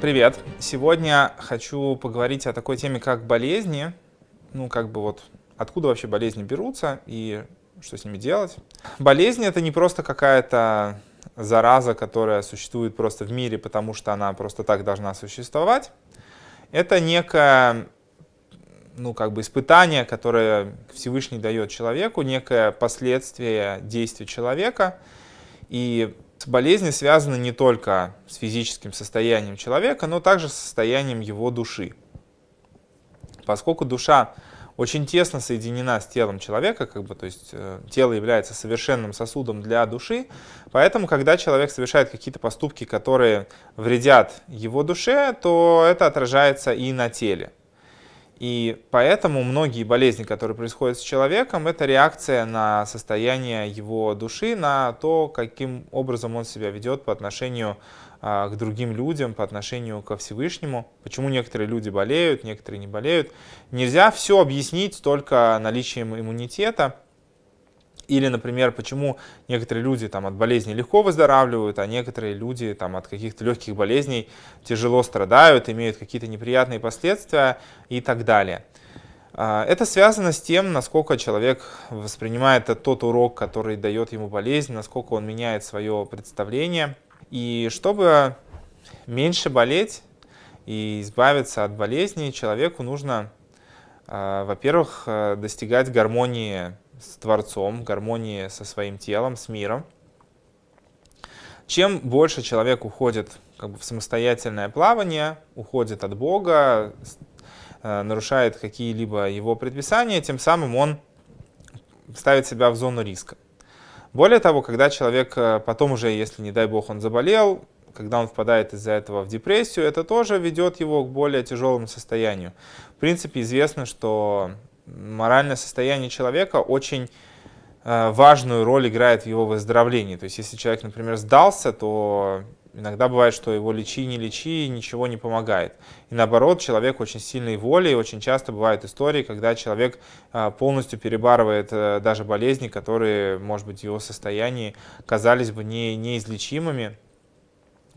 Привет! Сегодня хочу поговорить о такой теме, как болезни. Ну, как бы вот откуда вообще болезни берутся и что с ними делать. Болезнь это не просто какая-то зараза, которая существует просто в мире, потому что она просто так должна существовать. Это некое ну, как бы испытание, которое Всевышний дает человеку, некое последствие действий человека. И болезни связаны не только с физическим состоянием человека, но также с состоянием его души. Поскольку душа очень тесно соединена с телом человека, как бы, то есть э, тело является совершенным сосудом для души, поэтому, когда человек совершает какие-то поступки, которые вредят его душе, то это отражается и на теле. И поэтому многие болезни, которые происходят с человеком, это реакция на состояние его души, на то, каким образом он себя ведет по отношению а, к другим людям, по отношению ко Всевышнему. Почему некоторые люди болеют, некоторые не болеют. Нельзя все объяснить только наличием иммунитета. Или, например, почему некоторые люди там, от болезней легко выздоравливают, а некоторые люди там, от каких-то легких болезней тяжело страдают, имеют какие-то неприятные последствия и так далее. А, это связано с тем, насколько человек воспринимает тот урок, который дает ему болезнь, насколько он меняет свое представление. И чтобы меньше болеть и избавиться от болезней, человеку нужно, а, во-первых, э, достигать гармонии с Творцом, гармонии со своим телом, с миром. Чем больше человек уходит как бы, в самостоятельное плавание, уходит от Бога, э, нарушает какие-либо его предписания, тем самым он ставит себя в зону риска. Более того, когда человек э, потом уже, если не дай бог он заболел, когда он впадает из-за этого в депрессию, это тоже ведет его к более тяжелому состоянию. В принципе, известно, что моральное состояние человека очень э, важную роль играет в его выздоровлении. То есть, если человек, например, сдался, то иногда бывает, что его лечи, не лечи, ничего не помогает. И наоборот, человек очень сильной воли, и очень часто бывают истории, когда человек э, полностью перебарывает э, даже болезни, которые, может быть, в его состоянии казались бы не, неизлечимыми,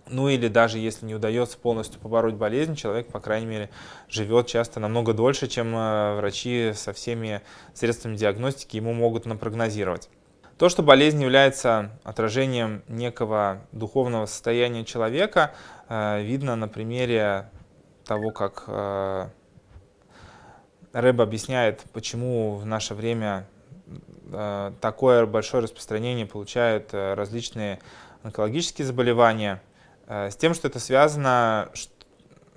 ну или даже если не удается полностью побороть болезнь, человек, по крайней мере, живет часто намного дольше, чем э, врачи со всеми средствами диагностики ему могут напрогнозировать. То, что болезнь является отражением некого духовного состояния человека, э, видно на примере того, как э, Рэб объясняет, почему в наше время такое большое распространение получают различные онкологические заболевания – с тем, что это связано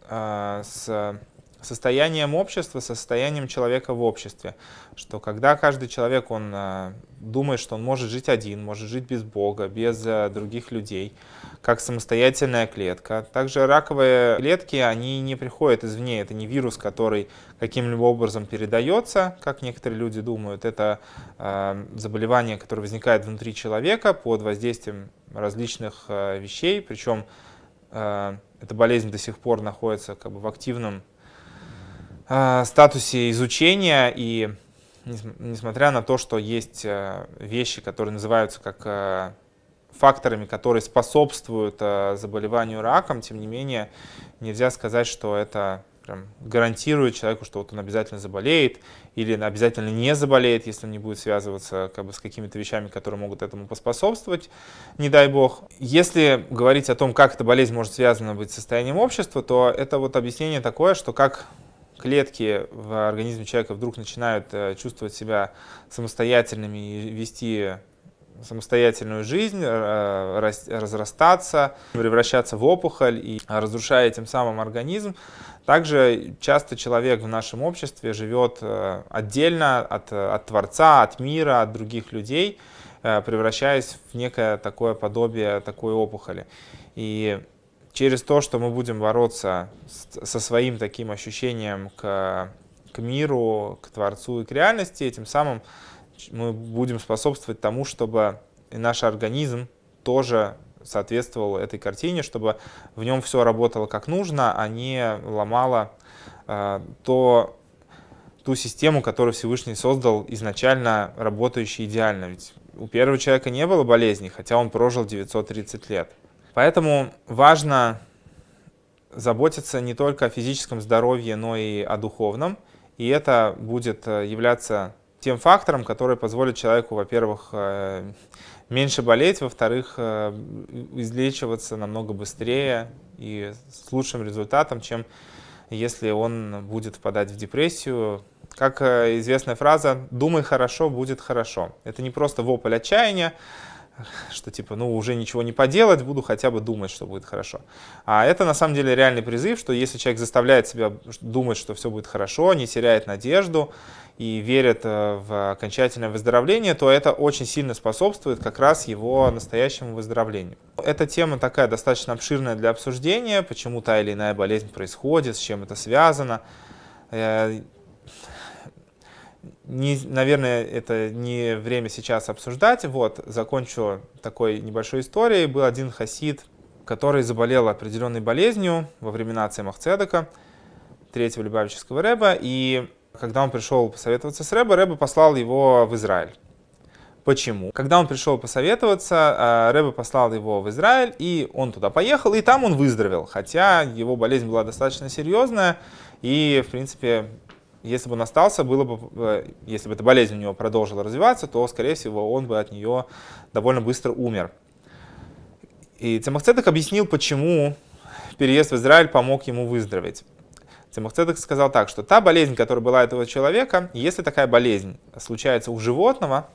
э, с состоянием общества, со состоянием человека в обществе. Что когда каждый человек, он э, думает, что он может жить один, может жить без Бога, без других людей, как самостоятельная клетка. Также раковые клетки, они не приходят извне, это не вирус, который каким-либо образом передается, как некоторые люди думают. Это заболевание, которое возникает внутри человека под воздействием различных э, вещей, причем э, эта болезнь до сих пор находится как бы в активном э, статусе изучения, и несмотря на то, что есть вещи, которые называются как факторами, которые способствуют заболеванию раком, тем не менее нельзя сказать, что это прям гарантирует человеку, что вот он обязательно заболеет или обязательно не заболеет, если он не будет связываться как бы, с какими-то вещами, которые могут этому поспособствовать, не дай бог. Если говорить о том, как эта болезнь может связана быть с состоянием общества, то это вот объяснение такое, что как клетки в организме человека вдруг начинают э, чувствовать себя самостоятельными и вести самостоятельную жизнь, э, разрастаться, превращаться в опухоль и разрушая тем самым организм. Также часто человек в нашем обществе живет э, отдельно от, от Творца, от мира, от других людей, превращаясь в некое такое подобие такой опухоли. И через то, что мы будем бороться со своим таким ощущением к, к миру, к Творцу и к реальности, этим самым мы будем способствовать тому, чтобы и наш организм тоже соответствовал этой картине, чтобы в нем все работало как нужно, а не ломало э, то, ту систему, которую Всевышний создал изначально работающей идеально. Ведь у первого человека не было болезней, хотя он прожил 930 лет. Поэтому важно заботиться не только о физическом здоровье, но и о духовном. И это будет э, являться тем фактором, который позволит человеку, во-первых, э, меньше болеть, во-вторых, э, излечиваться намного быстрее и с лучшим результатом, чем если он будет впадать в депрессию. Как известная фраза «думай хорошо, будет хорошо». Это не просто вопль отчаяния, что типа, ну, уже ничего не поделать, буду хотя бы думать, что будет хорошо. А это на самом деле реальный призыв, что если человек заставляет себя думать, что все будет хорошо, не теряет надежду и верит э, в окончательное выздоровление, то это очень сильно способствует как раз его настоящему выздоровлению. Эта тема такая достаточно обширная для обсуждения, почему та или иная болезнь происходит, с чем это связано. Не, наверное, это не время сейчас обсуждать. Вот, закончу такой небольшой историей. Был один хасид, который заболел определенной болезнью во времена Цемах Цедека, третьего Любавического Рэба. И когда он пришел посоветоваться с Рэбе, Рэбе послал его в Израиль. Почему? Когда он пришел посоветоваться, а, Рэбе послал его в Израиль, и он туда поехал, и там он выздоровел. Хотя его болезнь была достаточно серьезная, и, в принципе, если бы он остался, было бы, э, если бы эта болезнь у него продолжила развиваться, то, скорее всего, он бы от нее довольно быстро умер. И Цемахцедек объяснил, почему переезд в Израиль помог ему выздороветь. Цемахцедек сказал так, что та болезнь, которая была этого человека, если такая болезнь случается у животного,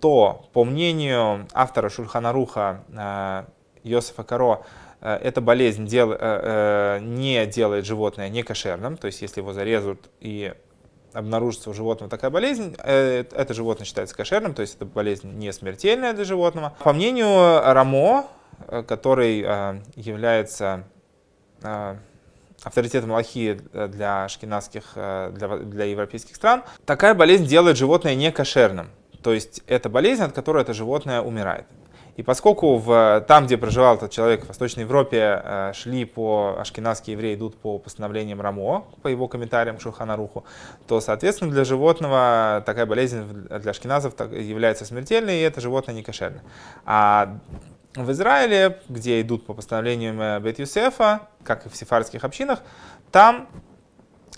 то, по мнению автора Шульханаруха э, Йосифа Каро, э, эта болезнь дел, не делает животное некошерным, то есть если его зарезают и обнаружится у животного такая болезнь, э, это животное считается кошерным, то есть это болезнь не смертельная для животного. По мнению Рамо, э, который э, является авторитетом Аллахи для шкинадских, для, для европейских стран, такая болезнь делает животное не кошерным. То есть это болезнь, от которой это животное умирает. И поскольку в, там, где проживал этот человек в Восточной Европе, э, шли по, ашкенадские евреи идут по постановлениям Рамо, по его комментариям к Шуханаруху, то, соответственно, для животного такая болезнь для ашкеназов является смертельной, и это животное не кошерно. А в Израиле, где идут по постановлениям э, Бет Юсефа, как и в сефардских общинах, там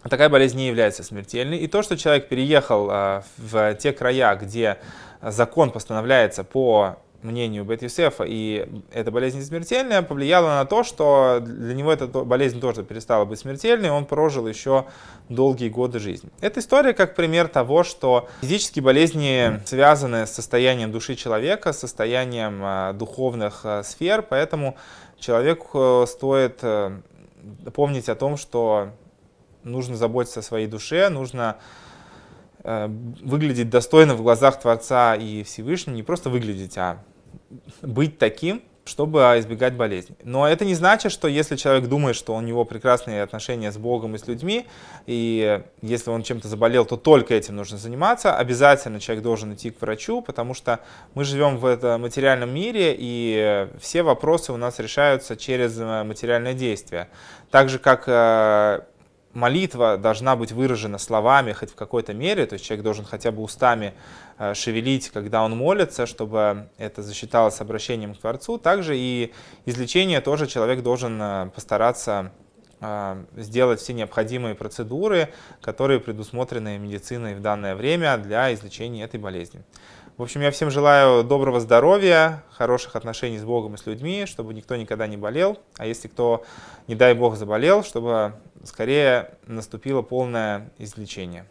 такая болезнь не является смертельной. И то, что человек переехал э, в те края, где закон постановляется по мнению Бет Юсефа, и эта болезнь не смертельная, повлияло на то, что для него эта болезнь тоже перестала быть смертельной, и он прожил еще долгие годы жизни. Эта история как пример того, что физические болезни связаны с состоянием души человека, с состоянием а, духовных а, сфер, поэтому человеку стоит э, помнить о том, что нужно заботиться о своей душе, нужно э, выглядеть достойно в глазах Творца и Всевышнего, не просто выглядеть, а быть таким, чтобы избегать болезней. Но это не значит, что если человек думает, что у него прекрасные отношения с Богом и с людьми, и если он чем-то заболел, то только этим нужно заниматься, обязательно человек должен идти к врачу, потому что мы живем в этом материальном мире, и все вопросы у нас решаются через материальное действие. Так же, как э, молитва должна быть выражена словами хоть в какой-то мере, то есть человек должен хотя бы устами э, шевелить, когда он молится, чтобы это засчиталось обращением к Творцу. Также и излечение тоже человек должен э, постараться э, сделать все необходимые процедуры, которые предусмотрены медициной в данное время для излечения этой болезни. В общем, я всем желаю доброго здоровья, хороших отношений с Богом и с людьми, чтобы никто никогда не болел. А если кто, не дай Бог, заболел, чтобы скорее наступило полное излечение.